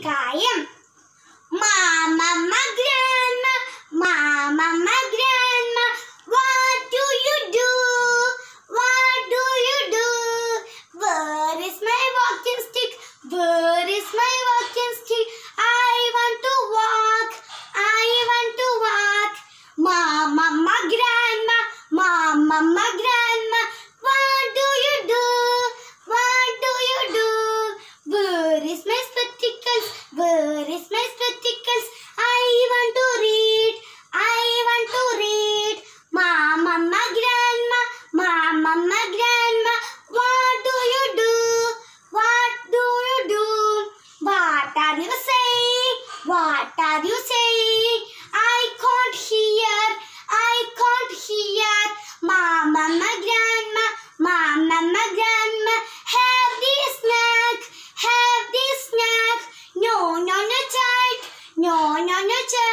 gajem. Mama, my grandma, mama, my grandma, what do you do? What do you do? Where is my walking stick? Where is my walking stick? I want to walk. I want to walk. Mama, are you saying? What are you saying? I can't hear. I can't hear. Mama, grandma, mama, grandma, have this snack. Have this snack. No, no, no, child. No, no, no, child.